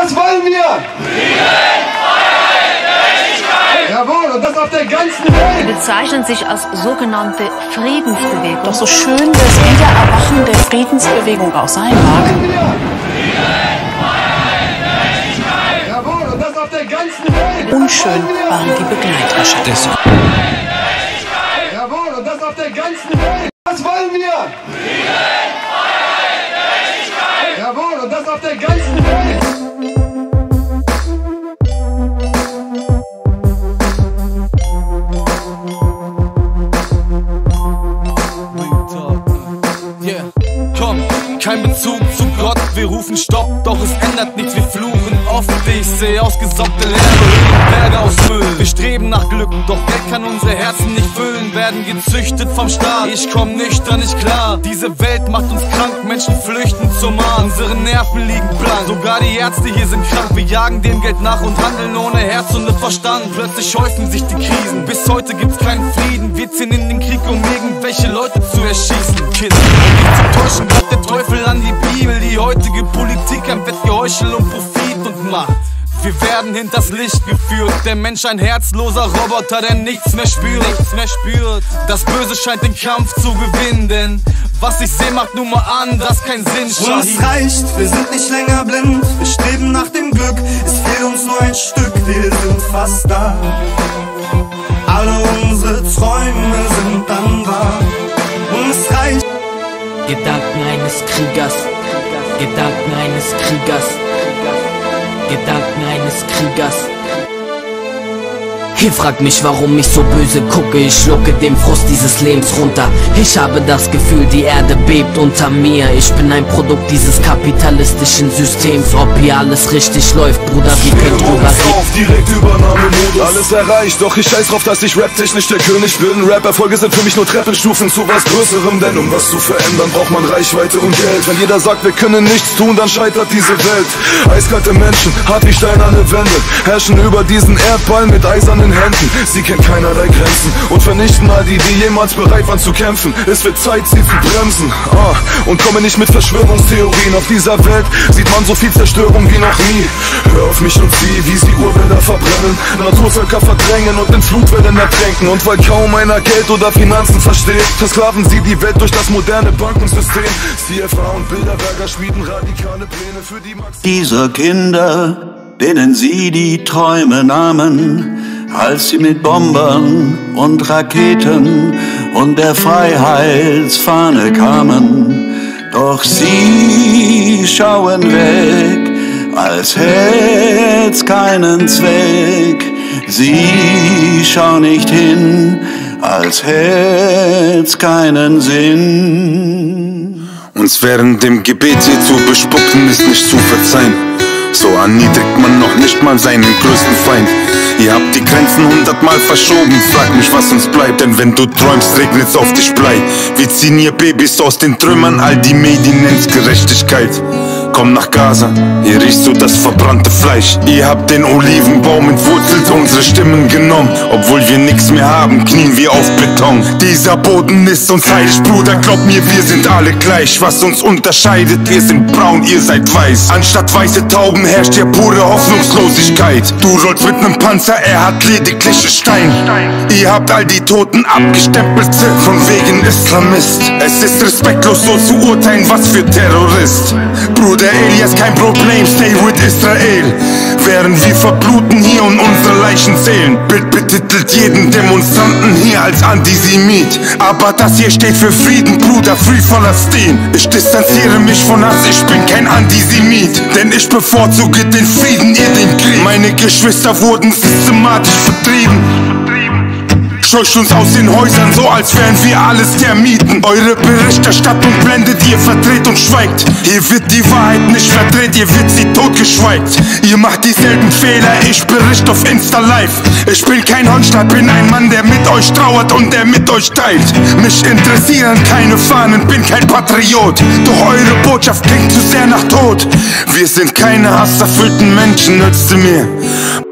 Was wollen wir? Frieden, Freiheit! Jawohl, und das auf der ganzen Welt! Sie bezeichnen sich als sogenannte Friedensbewegung. Doch so schön das Wiedererwachen der Friedensbewegung auch sein mag. Frieden, Freiheit! Jawohl, und das auf der ganzen Welt! Unschön waren die Begleiter dessen. Jawohl, und das auf der ganzen Welt! Was wollen wir? Frieden, Freiheit! Jawohl, und das auf der ganzen Welt! Rufen Stopp, doch es ändert nichts, wir fluchen oft. Ich sehe ausgesaugte Leere, Berge aus Müll. Wir streben nach Glück, doch Geld kann unsere Herzen nicht füllen, werden gezüchtet vom Staat. Ich komm nüchtern nicht klar, diese Welt macht uns krank, Menschen flüchten zum Mars. Unsere Nerven liegen blank, sogar die Ärzte hier sind krank. Wir jagen dem Geld nach und handeln ohne Herz und Verstand. Plötzlich häufen sich die Krisen, bis heute gibt's keinen Frieden. Wir ziehen in den Krieg, um irgendwelche Leute zu erschießen. Kids, um dich zu täuschen, glaubt der Politik ein Wettgeheuchel um Profit und Macht. Wir werden hinters Licht geführt. Der Mensch ein herzloser Roboter, der nichts mehr spürt. Nichts mehr spürt. Das Böse scheint den Kampf zu gewinnen, denn was ich seh, macht nun mal an, das kein Sinn. Uns Shahid. reicht, wir sind nicht länger blind. Wir streben nach dem Glück, es fehlt uns nur ein Stück, wir sind fast da. Alle unsere Träume sind dann wahr. Uns reicht. Gedanken eines Kriegers, Gedanken eines Kriegers, Gedanken eines Kriegers. Ihr fragt mich, warum ich so böse gucke, ich schlucke dem Frust dieses Lebens runter. Ich habe das Gefühl, die Erde bebt unter mir. Ich bin ein Produkt dieses kapitalistischen Systems. Ob hier alles richtig läuft, Bruder, wie könnt drüber auf, direkt Übernahmemodus Alles erreicht, doch ich scheiß drauf, dass ich rap-technisch der König bin. Rap-Erfolge sind für mich nur Treppenstufen zu was Größerem. Denn um was zu verändern, braucht man Reichweite und Geld. Wenn jeder sagt, wir können nichts tun, dann scheitert diese Welt. Eiskalte Menschen, hart wie steinerne Wände Herrschen über diesen Erdball mit eisernen Händen. Sie kennen keinerlei Grenzen. Und vernichten all die, die jemals bereit waren zu kämpfen. Es wird Zeit, sie zu bremsen. Ah, Und komme nicht mit Verschwörungstheorien Auf dieser Welt. Sieht man so viel Zerstörung wie noch nie. Hör auf mich und sieh, wie sie Urwälder verbrennen. Naturvölker verdrängen und in Flutwellen ertränken. Und weil kaum einer Geld oder Finanzen versteht Versklaven sie die Welt durch das moderne Bankensystem. CFA und Bilderberger schmieden radikale Pläne für die Max dieser Kinder, denen sie die Träume nahmen, als sie mit Bombern und Raketen und der Freiheitsfahne kamen. Doch sie schauen weg, als hätt's keinen Zweck. Sie schauen nicht hin, als hätt's keinen Sinn. Uns während dem Gebet hier zu bespucken ist nicht zu verzeihen. So erniedrigt man noch nicht mal seinen größten Feind. Ihr habt die Grenzen hundertmal verschoben, frag mich, was uns bleibt. Denn wenn du träumst, regnet's auf dich Blei. Wir ziehen hier Babys aus den Trümmern, all die Medien nennt's Gerechtigkeit. Komm nach Gaza, hier riechst du das verbrannte Fleisch. Ihr habt den Olivenbaum entwurzelt, unsere Stimmen genommen. Obwohl wir nix mehr haben, knien wir auf Beton. Dieser Boden ist uns heilig, Bruder, glaub mir, wir sind alle gleich. Was uns unterscheidet, wir sind braun, ihr seid weiß. Anstatt weiße Tauben herrscht hier pure Hoffnungslosigkeit. Du rollst mit nem Panzer, er hat lediglich Stein. Ihr habt all die Toten abgestempelt, von wegen Islamist. Es ist respektlos so zu urteilen, was für Terrorist. Bruder Elias, kein Problem, stay with Israel. Während wir verbluten hier und unsere Leichen zählen. Bild betitelt jeden Demonstranten hier als Antisemit. Aber das hier steht für Frieden, Bruder, Free Palästin. Ich distanziere mich von Hass, ich bin kein Antisemit. Denn ich bevorzuge den Frieden, ihr den Krieg. Meine Geschwister wurden systematisch vertrieben. Scheucht uns aus den Häusern, so als wären wir alles Termiten. Eure Berichterstattung blendet, ihr verdreht und schweigt. Hier wird die Wahrheit nicht verdreht, ihr wird sie totgeschweigt. Ihr macht dieselben Fehler, ich bericht auf Insta Live. Ich bin kein Honstadt, bin ein Mann, der mit euch trauert und der mit euch teilt. Mich interessieren keine Fahnen, bin kein Patriot. Doch eure Botschaft klingt zu sehr nach Tod. Wir sind keine hasserfüllten Menschen, nützte mir.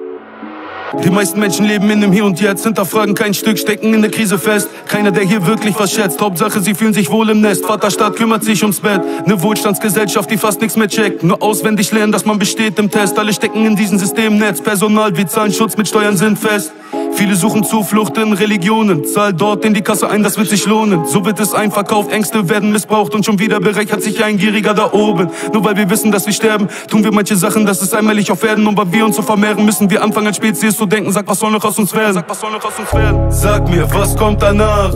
Die meisten Menschen leben in dem Hier und Jetzt, hinterfragen kein Stück, stecken in der Krise fest. Keiner, der hier wirklich was schätzt. Hauptsache, sie fühlen sich wohl im Nest. Vaterstaat kümmert sich ums Bett. Ne Wohlstandsgesellschaft, die fast nichts mehr checkt. Nur auswendig lernen, dass man besteht im Test. Alle stecken in diesem Systemnetz. Personal, wir zahlen Schutz mit Steuern sind fest. Viele suchen Zuflucht in Religionen. Zahl dort in die Kasse ein, das wird sich lohnen. So wird es einverkauft, Ängste werden missbraucht und schon wieder bereichert sich ein Gieriger da oben. Nur weil wir wissen, dass wir sterben, tun wir manche Sachen, dass es einmalig auf Erden. Und weil wir uns so vermehren, müssen wir anfangen als Spezies zu denken. Sag, was soll noch aus uns werden? Sag, was soll noch aus uns werden? Sag mir, was kommt danach?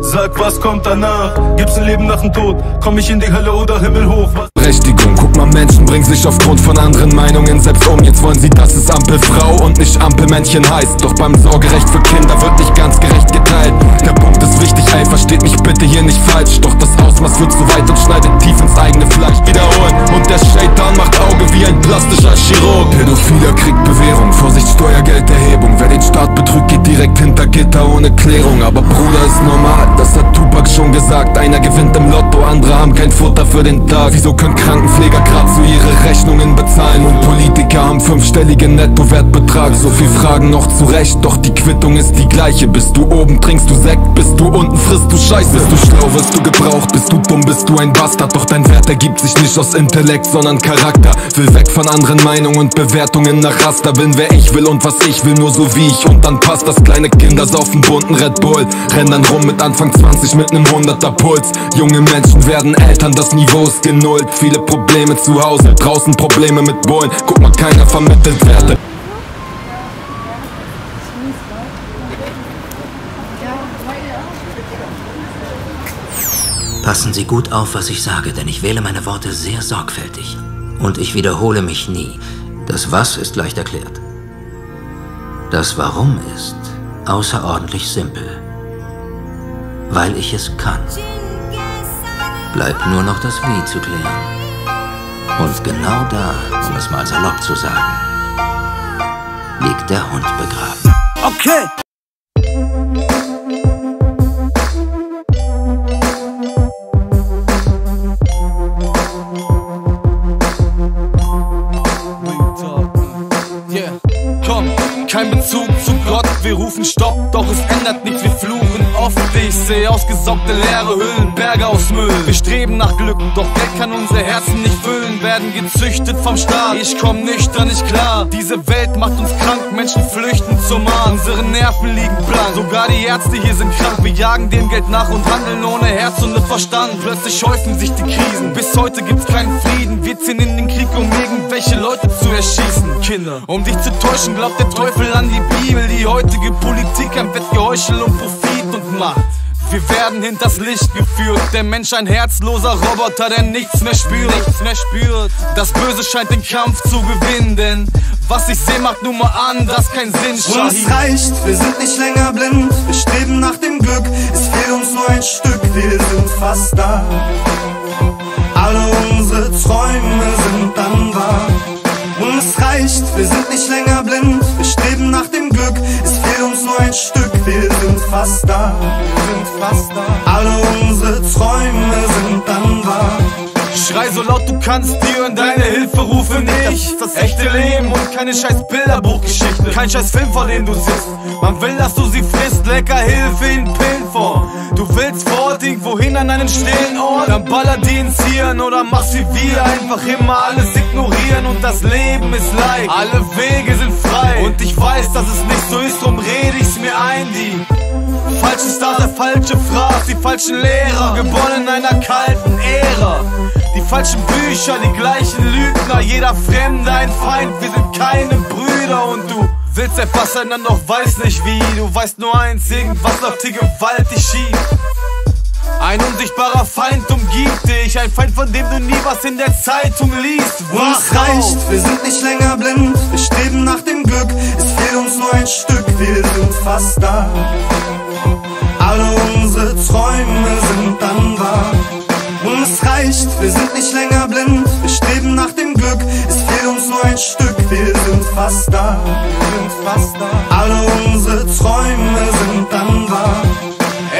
Sag, was kommt danach? Gibt's ein Leben nach dem Tod? Komm ich in die Hölle oder Himmel hoch? Was Berechtigung, guck mal, Menschen bringen sich aufgrund von anderen Meinungen selbst um. Jetzt wollen sie, dass es Ampelfrau und nicht Ampelmännchen heißt. Doch beim Sorgerecht für Kinder wird nicht ganz gerecht geteilt. Der Punkt ist wichtig, ey, versteht mich bitte hier nicht falsch. Doch das Ausmaß wird zu weit und schneidet tief ins eigene Fleisch. Wiederholen und der Shaitan macht Auge wie ein plastischer Chirurg. Pädophiler kriegt Bewährung, Vorsicht, Steuergelderhebung. Wer den Staat betrügt, geht direkt hinter Gitter ohne Klärung. Aber Bruder ist normal, das hat Tupac schon gesagt. Einer gewinnt im Lotto, andere haben kein Futter für den Tag. Wieso können Krankenpfleger grad so ihre Rechnungen bezahlen? Und Politiker fünfstelligen Nettowertbetrag. So viel Fragen noch zurecht, doch die Quittung ist die gleiche. Bist du oben, trinkst du Sekt, bist du unten, frisst du Scheiße. Bist du schlau, wirst du gebraucht, bist du dumm, bist du ein Bastard. Doch dein Wert ergibt sich nicht aus Intellekt, sondern Charakter. Will weg von anderen Meinungen und Bewertungen nach Raster. Bin wer ich will und was ich will, nur so wie ich. Und dann passt das. Kleine Kinder saufen bunten Red Bull. Rennen dann rum mit Anfang 20 mit nem 100er Puls. Junge Menschen werden Eltern, das Niveau ist genullt. Viele Probleme zu Hause, draußen Probleme mit Bullen. Guck mal, keiner vermittelt Werte. Passen Sie gut auf, was ich sage, denn ich wähle meine Worte sehr sorgfältig. Und ich wiederhole mich nie. Das Was ist leicht erklärt. Das Warum ist außerordentlich simpel. Weil ich es kann. Bleibt nur noch das Wie zu klären. Und genau da, um es mal salopp zu sagen, liegt der Hund begraben. Okay. Yeah, komm, kein Bezug zu wir rufen Stopp, doch es ändert nichts, wir fluchen oft. Ich sehe ausgesaugte leere Hüllen, Berge aus Müll. Wir streben nach Glück, doch Geld kann unsere Herzen nicht füllen, werden gezüchtet vom Staat. Ich komm nüchtern nicht klar, diese Welt macht uns krank, Menschen flüchten zum Mars. Unsere Nerven liegen blank, sogar die Ärzte hier sind krank. Wir jagen dem Geld nach und handeln ohne Herz und Verstand. Plötzlich häufen sich die Krisen, bis heute gibt's keinen Frieden. Wir ziehen in den Krieg, um irgendwelche Leute zu erschießen. Kinder, um dich zu täuschen, glaubt der Teufel an die Bibel. Wettgeheuchel und Profit und Macht. Wir werden hinters Licht geführt. Der Mensch ein herzloser Roboter, der nichts mehr spürt. Nichts mehr spürt. Das Böse scheint den Kampf zu gewinnen, denn was ich seh, macht nur mal an, das kein Sinn. Uns Shahid. reicht, wir sind nicht länger blind. Wir streben nach dem Glück, es fehlt uns nur ein Stück, wir sind fast da. Alle unsere Träume sind dann wahr. Uns reicht, wir sind nicht länger blind. Wir streben nach dem Glück, es fehlt uns nur ein Stück, wir sind fast da. Wir sind fast da. Alle unsere Träume sind dann. Schrei so laut du kannst, die hören deine Hilfe, rufe nicht. Das echte Leben und keine scheiß Bilderbuchgeschichte. Kein scheiß Film, vor dem du sitzt. Man will, dass du sie frisst, lecker Hilfe in Pillenform. Du willst fort irgendwohin an einen stillen Ort. Dann baller die ins Hirn oder mach's wie wir. Einfach immer alles ignorieren und das Leben ist leicht. Alle Wege sind frei. Und ich weiß, dass es nicht so ist, drum rede ich's mir ein, die. Falschen Start, der falsche Fraß, die falschen Lehrer, geboren in einer kalten Ära. Die falschen Bücher, die gleichen Lügner, jeder Fremde ein Feind, wir sind keine Brüder und du willst etwas ändern, doch weiß nicht wie. Du weißt nur eins, irgendwas läuft hier gewaltig schief. Ein unsichtbarer Feind umgibt dich, ein Feind, von dem du nie was in der Zeitung liest. Uns Wach reicht, auf. wir sind nicht länger blind. Wir streben nach dem Glück, es fehlt uns nur ein Stück, wir sind fast da. Alle unsere Träume sind dann wahr. Uns reicht, wir sind nicht länger blind. Wir streben nach dem Glück, es fehlt uns nur ein Stück, wir sind fast da. Wir sind fast da. Alle unsere Träume sind dann wahr.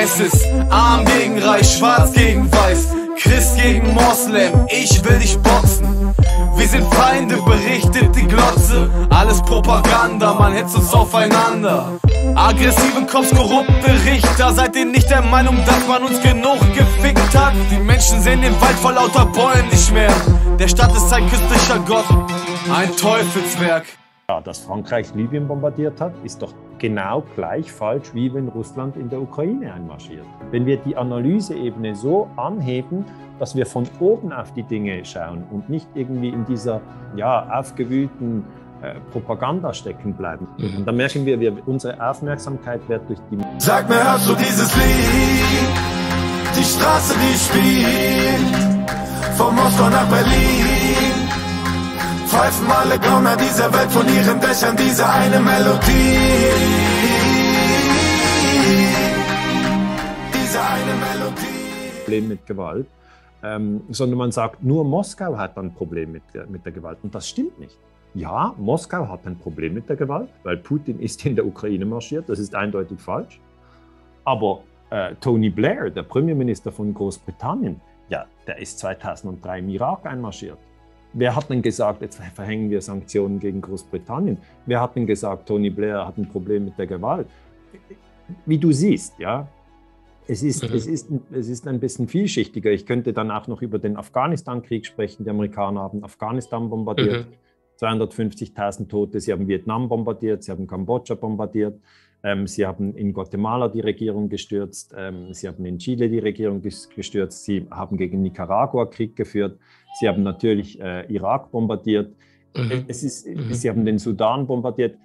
Es ist arm gegen reich, schwarz gegen weiß, Christ gegen Moslem, ich will dich boxen. Wir sind Feinde, berichtet die Glotze. Alles Propaganda, man hetzt uns aufeinander. Aggressive Cops, korrupte Richter. Seid ihr nicht der Meinung, dass man uns genug gefickt hat? Die Menschen sehen den Wald vor lauter Bäumen nicht mehr. Der Staat ist ein küstlicher Gott, ein Teufelswerk. Ja, dass Frankreich Libyen bombardiert hat, ist doch genau gleich falsch, wie wenn Russland in der Ukraine einmarschiert. Wenn wir die Analyseebene so anheben, dass wir von oben auf die Dinge schauen und nicht irgendwie in dieser ja, aufgewühlten äh, Propaganda stecken bleiben. Mhm. Und dann merken wir, wir, unsere Aufmerksamkeit wird durch die... Sag mir, hast du dieses Lied? Die Straße, die spielt, von Moskau nach Berlin. Pfeifen alle Gauner dieser Welt von ihren Dächern diese eine Melodie. Diese eine Melodie. Problem mit Gewalt, ähm, sondern man sagt, nur Moskau hat ein Problem mit, mit der Gewalt. Und das stimmt nicht. Ja, Moskau hat ein Problem mit der Gewalt, weil Putin ist in der Ukraine marschiert. Das ist eindeutig falsch. Aber äh, Tony Blair, der Premierminister von Großbritannien, ja, der ist 2003 im Irak einmarschiert. Wer hat denn gesagt, jetzt verhängen wir Sanktionen gegen Großbritannien? Wer hat denn gesagt, Tony Blair hat ein Problem mit der Gewalt? Wie du siehst, ja, es ist, mhm. es, ist, es ist ein bisschen vielschichtiger. Ich könnte dann auch noch über den Afghanistan-Krieg sprechen. Die Amerikaner haben Afghanistan bombardiert, mhm. 250.000 Tote. Sie haben Vietnam bombardiert, sie haben Kambodscha bombardiert. Ähm, sie haben in Guatemala die Regierung gestürzt, ähm, sie haben in Chile die Regierung gestürzt, sie haben gegen Nicaragua Krieg geführt, sie haben natürlich äh, Irak bombardiert, mhm. es ist, mhm. sie haben den Sudan bombardiert.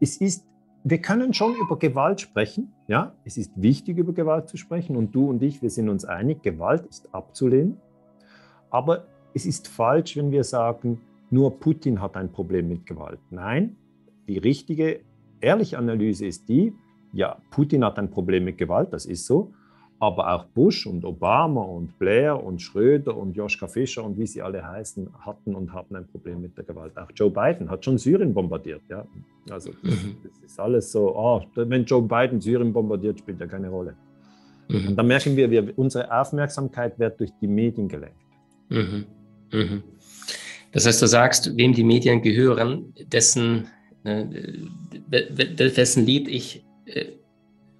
Es ist, wir können schon über Gewalt sprechen, ja, es ist wichtig über Gewalt zu sprechen und du und ich, wir sind uns einig, Gewalt ist abzulehnen, aber es ist falsch, wenn wir sagen, nur Putin hat ein Problem mit Gewalt. Nein, die richtige ehrliche Analyse ist die, ja, Putin hat ein Problem mit Gewalt, das ist so, aber auch Bush und Obama und Blair und Schröder und Joschka Fischer und wie sie alle heißen, hatten und haben ein Problem mit der Gewalt. Auch Joe Biden hat schon Syrien bombardiert. Ja? Also das, mhm. das ist alles so, oh, wenn Joe Biden Syrien bombardiert, spielt ja keine Rolle. Mhm. Und da merken wir, wir, unsere Aufmerksamkeit wird durch die Medien gelenkt. Mhm. Mhm. Das heißt, du sagst, wem die Medien gehören, dessen Ne, wessen Lied ich äh,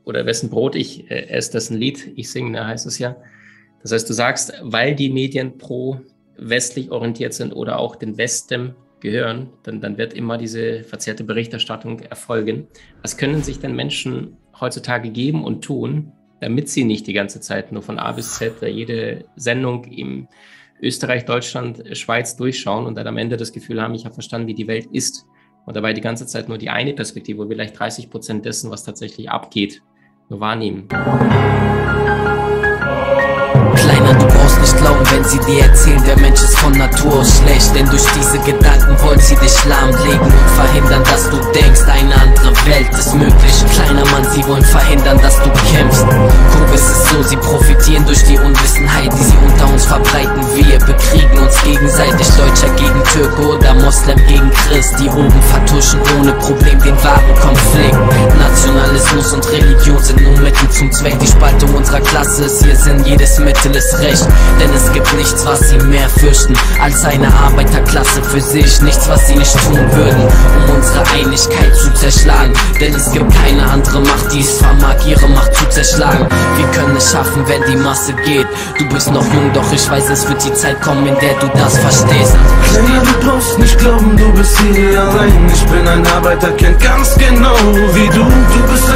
oder wessen Brot ich äh, esse, dessen Lied ich singe, da heißt es ja. Das heißt, du sagst, weil die Medien pro westlich orientiert sind oder auch den Westen gehören, dann, dann wird immer diese verzerrte Berichterstattung erfolgen. Was können sich denn Menschen heutzutage geben und tun, damit sie nicht die ganze Zeit nur von A bis Z jede Sendung im Österreich, Deutschland, Schweiz durchschauen und dann am Ende das Gefühl haben, ich habe verstanden, wie die Welt ist und dabei die ganze Zeit nur die eine Perspektive, wo wir vielleicht 30 Prozent dessen, was tatsächlich abgeht, nur wahrnehmen. Kleiner, du brauchst nicht glauben, wenn sie dir erzählen, der Mensch ist von Natur aus schlecht. Denn durch diese Gedanken wollen sie dich lahmlegen und verhindern, dass du denkst, eine andere Welt ist möglich. Kleiner Mann, sie wollen verhindern, dass du kämpfst. Es ist so, sie profitieren durch die Unwissenheit, die sie unter uns verbreiten. Wir bekriegen uns gegenseitig, Deutscher gegen Türke Die oben vertuschen ohne Problem den wahren Konflikt. Nationalismus und Religion sind nur Mittel zum Zweck. Die Spaltung unserer Klasse ist hier Sinn, jedes Mittel ist recht. Denn es gibt nichts, was sie mehr fürchten als eine Arbeiterklasse für sich. Nichts, was sie nicht tun würden, um unsere Einigkeit zu zerschlagen. Denn es gibt keine andere Macht, die es vermag, ihre Macht zu zerschlagen. Wir können es schaffen, wenn die Masse geht. Du bist noch jung, doch ich weiß, es wird die Zeit kommen, in der du das verstehst. Kleiner, du brauchst nicht glauben, du bist hier allein. Ich bin ein Arbeiterkind, ganz genau wie du. Du bist ein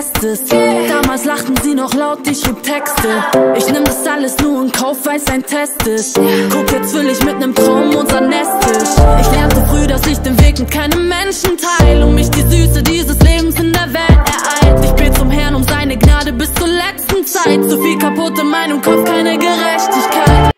Bestes. Damals lachten sie noch laut, ich schrieb Texte. Ich nimm das alles nur in Kauf, weil's ein Test ist. Guck, jetzt will ich mit nem Traum unser Nesttisch. Ich lernte früh, dass ich den Weg mit keinem Menschen teile. Und mich die Süße dieses Lebens in der Welt ereilt. Ich bete zum Herrn um seine Gnade bis zur letzten Zeit. Zu viel kaputt in meinem Kopf, keine Gerechtigkeit.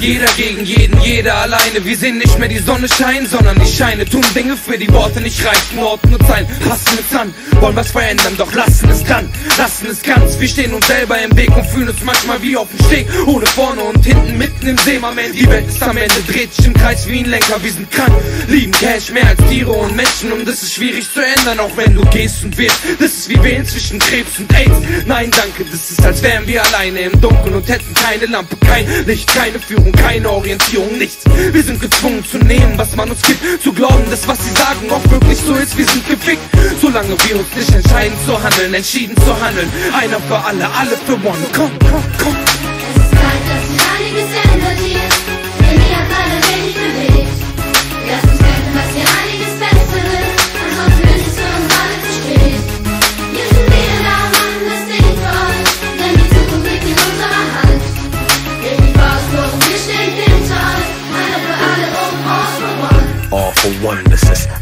Jeder gegen jeden, jeder alleine. Wir sehen nicht mehr die Sonne scheinen, sondern die Scheine tun Dinge, für die Worte nicht reichen. Orten und sein, passen es an, wollen was verändern, doch lassen es dann, lassen es ganz. Wir stehen uns selber im Weg und fühlen uns manchmal wie auf dem Steg, ohne vorne und hinten, mitten im Seemarment. Die Welt ist am Ende, dreht sich im Kreis wie ein Lenker. Wir sind krank, lieben Cash mehr als Tiere und Menschen und das ist schwierig zu ändern, auch wenn du gehst und wirst. Das ist wie Wehen zwischen Krebs und AIDS. Nein, danke, das ist als wären wir alleine im Dunkeln und hätten keine Lampe, kein Licht, keine Führung, keine Orientierung, nichts. Wir sind gezwungen zu nehmen, was man uns gibt, zu glauben, dass was sie sagen auch wirklich so ist. Wir sind gefickt, solange wir uns nicht entscheiden zu handeln, entschieden zu handeln. Einer für alle, alle für one. Komm, komm, komm.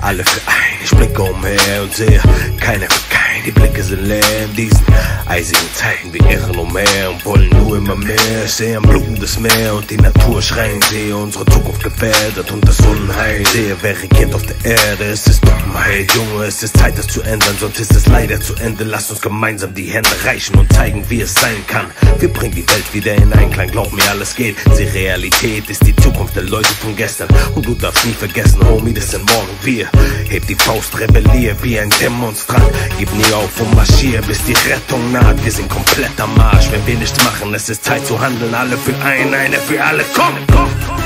Alle für ein. Ich blicke umher und sehe keiner für keinen. Die Blicke sind leer in diesen eisigen Zeiten. Wir irren umher und wollen nur immer mehr. Ich sehe ein blutendes Meer und die Natur schreien. Sehe unsere Zukunft gefährdet und das Unheil. Sehe, wer regiert auf der Erde. Es ist Dummheit, Junge, es ist Zeit, das zu ändern. Sonst ist es leider zu Ende. Lass uns gemeinsam die Hände reichen und zeigen, wie es sein kann. Wir bringen die Welt wieder in Einklang. Glaub mir, alles geht. Die Realität ist die Zukunft der Leute von gestern. Und du darfst nie vergessen, Homie, das sind morgen wir. Heb die Faust, rebellier wie ein Demonstrant. Gib nie und marschier, bis die Rettung naht. Wir sind komplett am Arsch, wenn wir nichts machen. Es ist Zeit zu handeln. Alle für einen, eine für alle. Komm, komm, komm.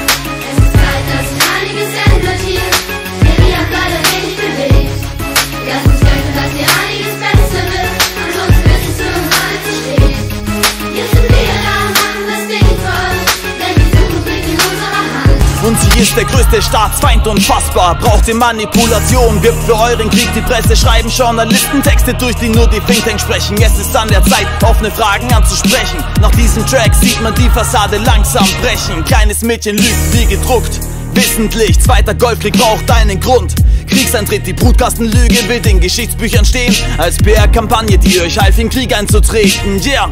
Ist der größte Staatsfeind unfassbar. Braucht ihr Manipulation, wirbt für euren Krieg die Presse, schreiben Journalisten Texte durch, die nur die Thinktanks sprechen. Es ist an der Zeit, offene Fragen anzusprechen. Nach diesem Track sieht man die Fassade langsam brechen. Kleines Mädchen lügt wie gedruckt. Wissentlich, zweiter Golfkrieg braucht einen Grund. Kriegsantritt, die Brutkastenlüge wird in Geschichtsbüchern stehen. Als PR-Kampagne, die euch half, in Krieg einzutreten. Yeah!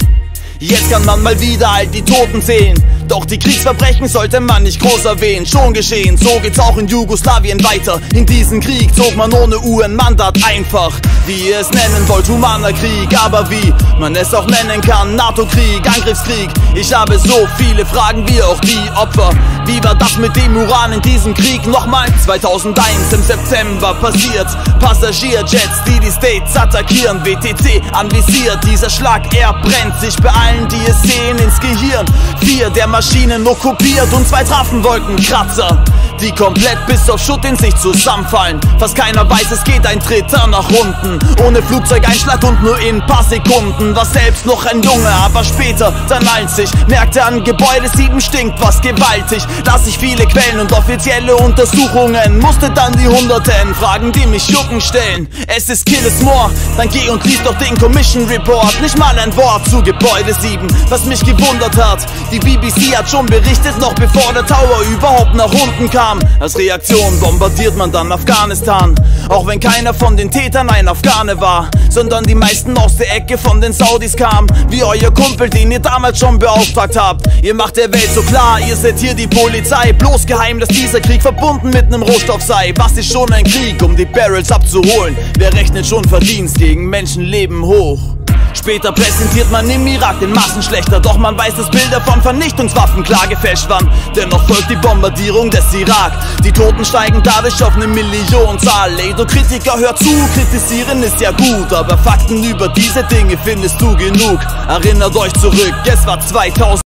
Jetzt kann man mal wieder all die Toten sehen. Doch die Kriegsverbrechen sollte man nicht groß erwähnen. Schon geschehen, so geht's auch in Jugoslawien weiter. In diesen Krieg zog man ohne UN-Mandat einfach. Wie ihr es nennen wollt, humaner Krieg. Aber wie man es auch nennen kann, NATO-Krieg, Angriffskrieg. Ich habe so viele Fragen wie auch die Opfer. Wie war das mit dem Uran in diesem Krieg? Nochmal 2001 im September passiert. Passagierjets, die die States attackieren. WTC anvisiert, dieser Schlag, er brennt sich bei allen, die es sehen, ins Gehirn. Vier der Maschinen nur kopiert und zwei trafen Wolkenkratzer. Die komplett bis auf Schutt in sich zusammenfallen. Fast keiner weiß, es geht ein Dritter nach unten. Ohne Flugzeugeinschlag und nur in paar Sekunden. War selbst noch ein Junge, aber später dann als ich merkte an Gebäude 7 stinkt was gewaltig. Las ich viele Quellen und offizielle Untersuchungen. Musste dann die Hunderten Fragen, die mich jucken, stellen. Es ist Kill is more, dann geh und lies doch den Commission Report. Nicht mal ein Wort zu Gebäude 7, was mich gewundert hat. Die BBC hat schon berichtet, noch bevor der Tower überhaupt nach unten kam. Als Reaktion bombardiert man dann Afghanistan. Auch wenn keiner von den Tätern ein Afghane war, sondern die meisten aus der Ecke von den Saudis kamen. Wie euer Kumpel, den ihr damals schon beauftragt habt. Ihr macht der Welt so klar, ihr seid hier die Polizei. Bloß geheim, dass dieser Krieg verbunden mit nem Rohstoff sei. Was ist schon ein Krieg, um die Barrels abzuholen? Wer rechnet schon Verdienst gegen Menschenleben hoch? Später präsentiert man im Irak den Massenschlechter, doch man weiß, dass Bilder von Vernichtungswaffen klar gefälscht waren. Dennoch folgt die Bombardierung des Irak. Die Toten steigen dadurch auf eine Millionenzahl. Ey, du Kritiker, hör zu, kritisieren ist ja gut, aber Fakten über diese Dinge findest du genug. Erinnert euch zurück, es war 2000.